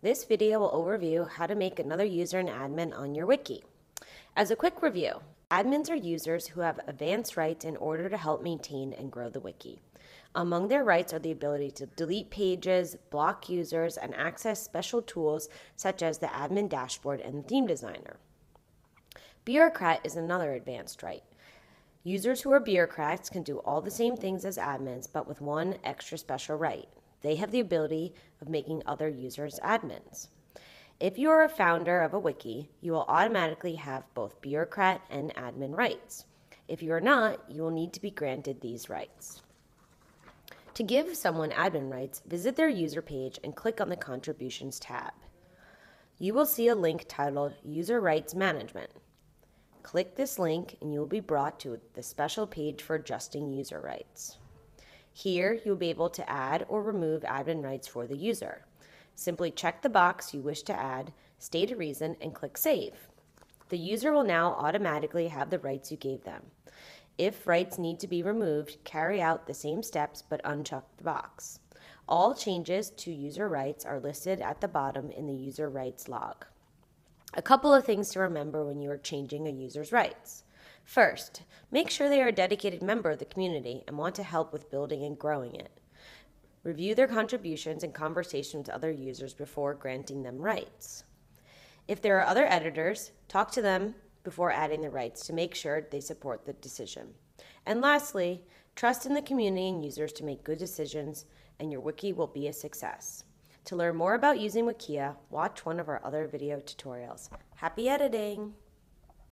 This video will overview how to make another user an admin on your wiki. As a quick review, admins are users who have advanced rights in order to help maintain and grow the wiki. Among their rights are the ability to delete pages, block users, and access special tools such as the admin dashboard and the theme designer. Bureaucrat is another advanced right. Users who are bureaucrats can do all the same things as admins, but with one extra special right. They have the ability of making other users admins. If you are a founder of a wiki, you will automatically have both bureaucrat and admin rights. If you are not, you will need to be granted these rights. To give someone admin rights, visit their user page and click on the Contributions tab. You will see a link titled User Rights Management. Click this link and you will be brought to the special page for adjusting user rights. Here, you'll be able to add or remove admin rights for the user. Simply check the box you wish to add, state a reason, and click Save. The user will now automatically have the rights you gave them. If rights need to be removed, carry out the same steps but uncheck the box. All changes to user rights are listed at the bottom in the user rights log. A couple of things to remember when you are changing a user's rights. First, make sure they are a dedicated member of the community and want to help with building and growing it. Review their contributions and conversations with other users before granting them rights. If there are other editors, talk to them before adding the rights to make sure they support the decision. And lastly, trust in the community and users to make good decisions, and your wiki will be a success. To learn more about using Wikia, watch one of our other video tutorials. Happy editing!